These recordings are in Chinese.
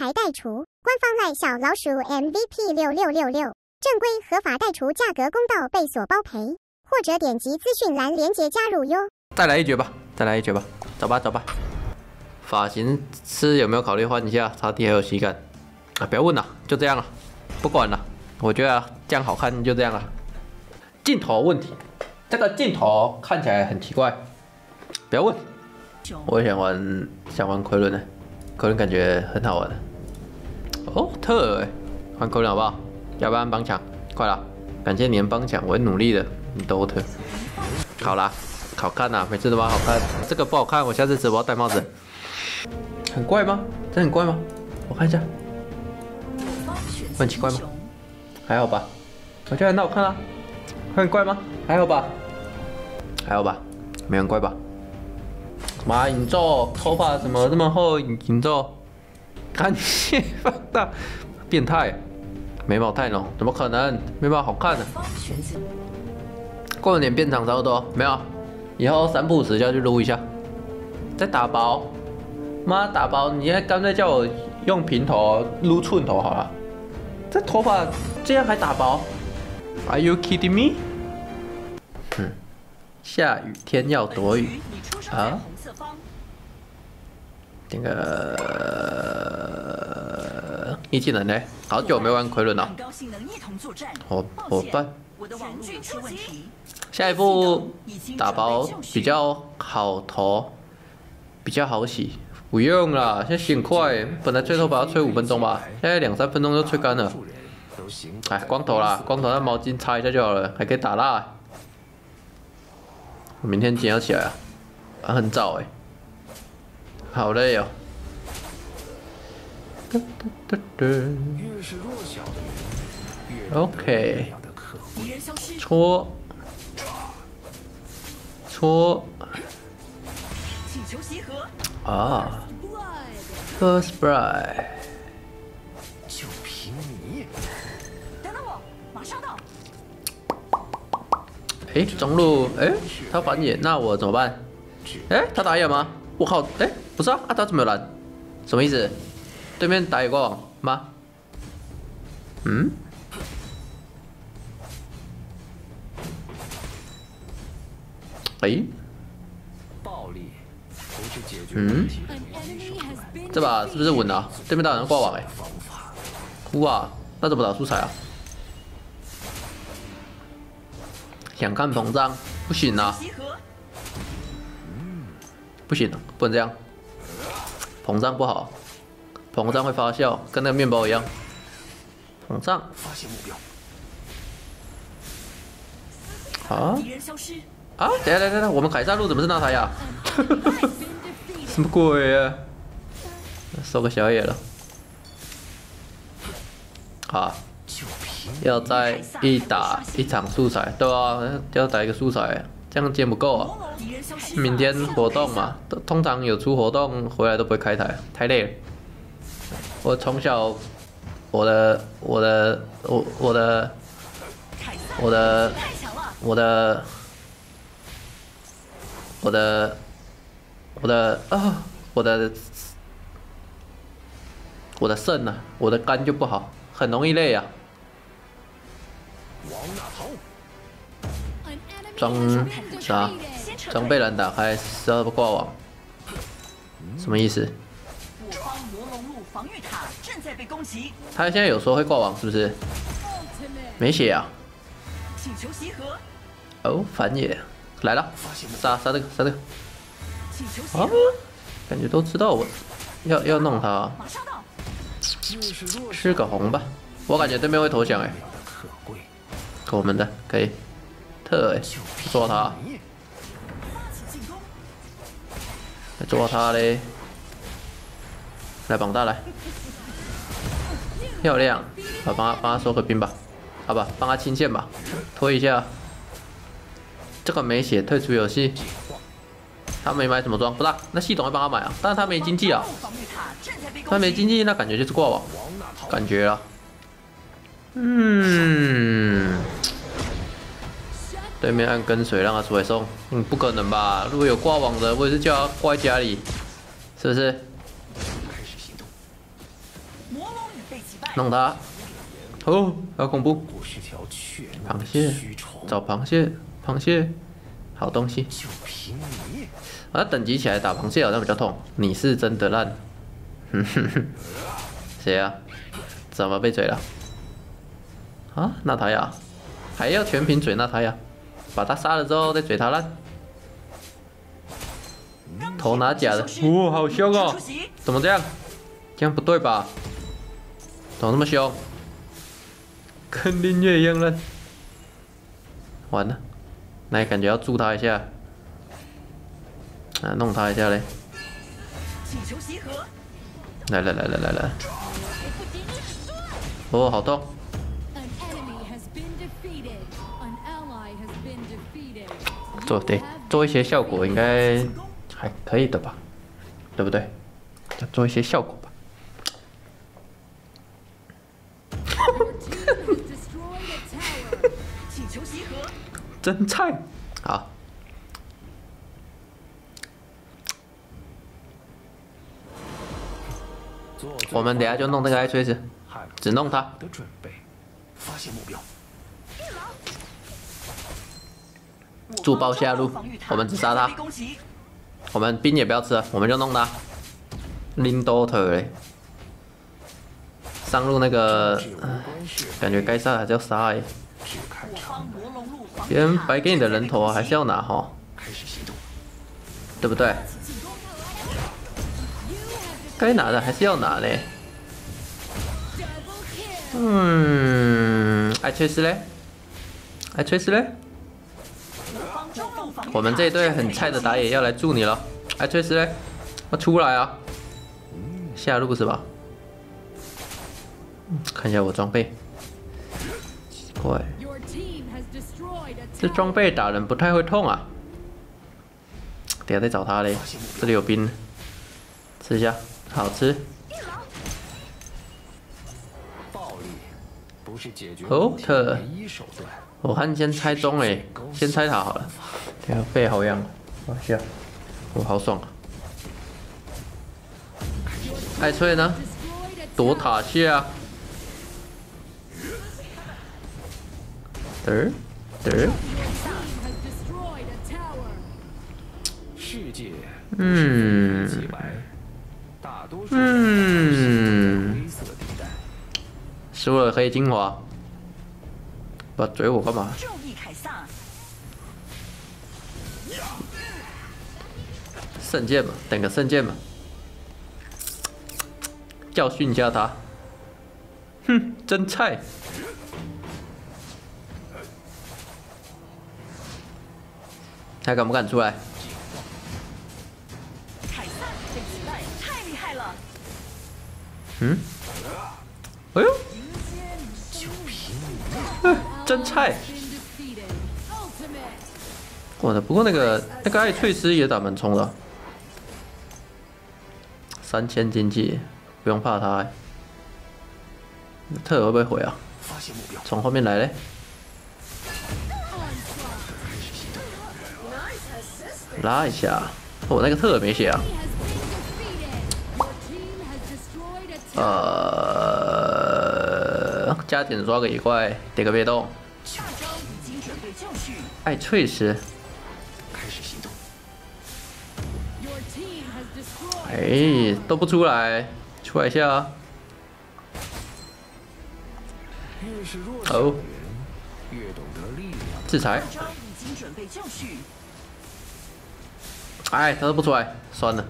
才代除，官方赖小老鼠 MVP 六六六六，正规合法代除，价格公道，被锁包赔，或者点击资讯栏链接加入哟。再来一局吧，再来一局吧，走吧走吧。发型师有没有考虑换一下？擦地还有喜感啊？不要问了，就这样了，不管了。我觉得这样好看，就这样了。镜头问题，这个镜头看起来很奇怪，不要问。我想玩想玩奎伦的，奎伦感觉很好玩。哦，特哎，换奎伦好不好？要不然帮抢，快了，感谢你们帮抢，我会努力的。你都特，好啦，好看呐，每次都蛮好看。这个不好看，我下次直播戴帽子。很怪吗？这很怪吗？我看一下，很奇怪吗？还好吧，我觉得很好看啊。很怪吗？还好吧，还好吧，没很怪吧？妈，影咒，头发怎么这么厚？影咒，感谢放大，变态，眉毛太浓，怎么可能？眉毛好看的，过年变长差不多，没有？以后三不五时就要去撸一下，再打薄。妈打包，你还干脆叫我用平头撸寸头好了。这头发这样还打薄？Are you kidding me？嗯，下雨天要躲雨啊？那个一技能呢？好久没玩奎伦了。伙伙伴，下一步打包比较好投，比较好洗。不用啦，现在洗快，本来吹头发要吹五分钟吧，现在两三分钟就吹干了。哎，光头啦，光头拿毛巾擦一下就好了，还可以打蜡。我明天几点要起来啊？啊，很早哎，好累哦。OK，搓，搓。啊，First Bride，就凭你！等等我，马上到。哎，中路，哎，他反野，那我怎么办？哎，他打野吗？我靠，哎，不是啊，啊他怎么有蓝？什么意思？对面打野过网吗？嗯？哎？嗯，这把是不是稳了？对面大人挂网哎，哭啊！那怎么打素材啊？想看膨胀不行啊！不行，不能这样，膨胀不好，膨胀会发酵，跟那个面包一样。膨胀。发现目标啊？啊！等下等下等下，我们凯撒路怎么是那台呀？什么鬼啊！收个小野了。好，要再一打一场素材，对啊，要打一个素材，这样间不够啊。明天活动嘛，通常有出活动回来都不会开台，太累了。我从小，我的我的我我的我的我的我的。我的啊，我的我的肾呢？我的肝就不好，很容易累啊。装啥？装备栏打开，十二挂网，什么意思？他现在有说会挂网是不是？没血啊。哦，反野。来了，杀杀这个，杀这个。啊，感觉都知道我要要弄他，吃个红吧。我感觉对面会投降哎，我们的可以，特哎，抓他，抓他嘞，来绑大来，漂亮，好帮他帮他收个兵吧，好吧，帮他清线吧，拖一下，这个没血，退出游戏。他没买什么装，不大，那系统会帮他买啊，但是他没经济啊，他没经济，那感觉就是挂网，感觉啊，嗯，对面按跟随让他出来送，嗯，不可能吧？如果有挂网的，我也是叫他挂家里，是不是？弄他。哦，好恐怖！螃蟹，找螃蟹，螃蟹，好东西。就凭你，啊，等级起来打螃蟹好像比较痛。你是真的烂。哼哼哼，谁啊？怎么被嘴了？啊，娜塔雅，还要全屏嘴娜塔雅，把他杀了之后再嘴他烂。头拿假的，哇、好凶哦怎么这样？这样不对吧？怎么那么凶？跟林月一样烂。完了，那感觉要助他一下。啊，弄他一下嘞！请求集合。来来来来来来！哦，好痛！An enemy has been defeated. An ally has been defeated. 做对做一些效果应该还可以的吧？对不对？做一些效果吧。真菜！好，我们等下就弄这个爱锤子，只弄他。准备，发现目标，助包下路我们只杀他。我们兵也不要吃，我们就弄他。拎多特嘞，上路那个感觉该杀还是要杀哎，看我场面，方魔龙路防别人白给你的人头还是要拿哈，开始行动，对不对？该拿的还是要拿嘞。嗯，爱崔斯嘞？艾崔斯嘞？我们这一队很菜的打野要来助你了。艾崔斯嘞？要出来啊！下路是吧？看一下我装备，奇怪，这装备打人不太会痛啊。等下再找他嘞，这里有兵，吃一下，好吃。哦特。我看先拆中诶，先拆塔好了。等下背好痒，往下，我好爽啊！艾翠呢？躲.塔下。嘚嗯。嗯。输了黑精华。不追我干嘛？圣剑嘛，等个圣剑嘛。教训一下他。哼，真菜。他敢不敢出来？凯撒这子弹太厉害了。嗯？哎呦，哎真菜.我的，不过那个那个艾翠丝也打蛮冲的，三千经济，不用怕他、欸。特会不会回啊？从后面来嘞。拉一下，我那个特别血啊！呃，加点抓个野怪，点个被动。爱翠石，开始行动。哎，都不出来，出来一下。哦，制裁。哎，他都不出来，算了。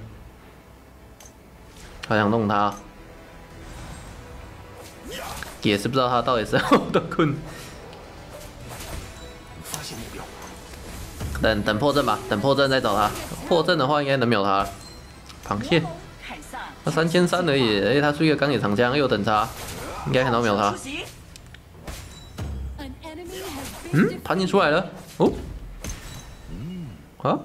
好想弄他，也是不知道他到底是后的困。发现目标，等等破阵吧，等破阵再找他。破阵的话应该能秒他。螃蟹，他三千三而已，而且他出一个钢铁长枪，又等他，应该很好秒他。嗯，盘你出来了，哦，啊，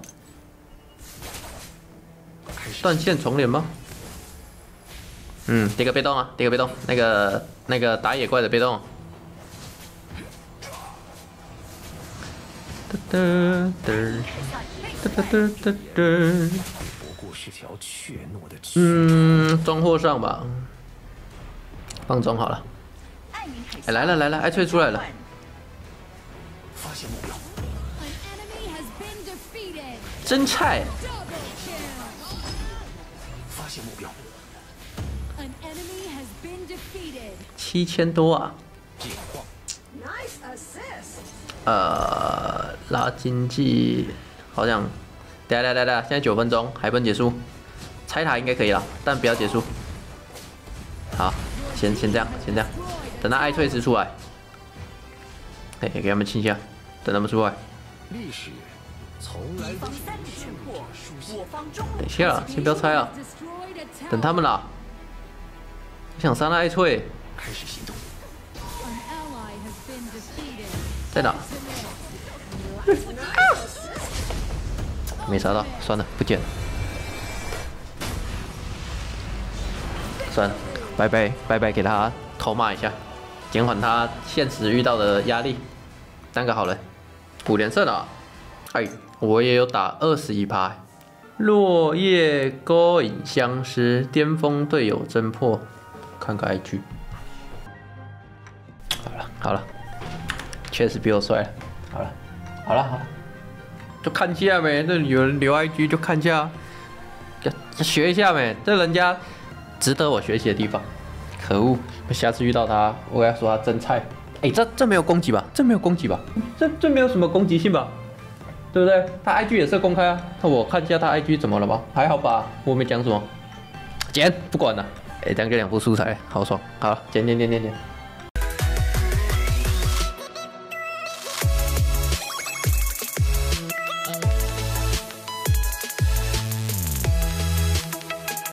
断线重连吗？嗯，叠个被动啊，叠个被动，那个那个打野怪的被动。嘚嘚嘚嘚嘚嘚。不过是条怯懦的。嗯，装货上吧，放装好了。哎，来了来了，艾翠出来了。发现目标。真菜！发现目标，An enemy has been defeated. 七千多啊。呃，拉经济好像，等下等下等下，现在九分钟还不能结束，拆塔应该可以了，但不要结束。好，先先这样，先这样，等他艾翠斯出来，哎，给他们清一下，等他们出来。历史敌方三敌全破，我方中路等一下啦，先不要拆啊.等他们啦。我想杀那艾翠.在哪？没杀到，算了，不捡了。算了，拜拜拜拜，给他偷骂一下，减缓他现实遇到的压力。三个好人，五连胜啊！哎，我也有打二十一趴。落叶勾引相思，巅峰队友侦破。看个 IG。好了好了，确实比我帅了。好了好了好了，就看一下呗。这有人留 IG 就看一下，要要学一下呗。这人家值得我学习的地方。可恶，下次遇到他，我要说他真菜。哎、这这没有攻击吧？这没有攻击吧？这这没有什么攻击性吧？对不对？他 IG 也是公开啊。那我看一下他 IG 怎么了吧？还好吧？我没讲什么。剪，不管了。哎、这样就两部素材，好爽。好，剪剪剪剪剪。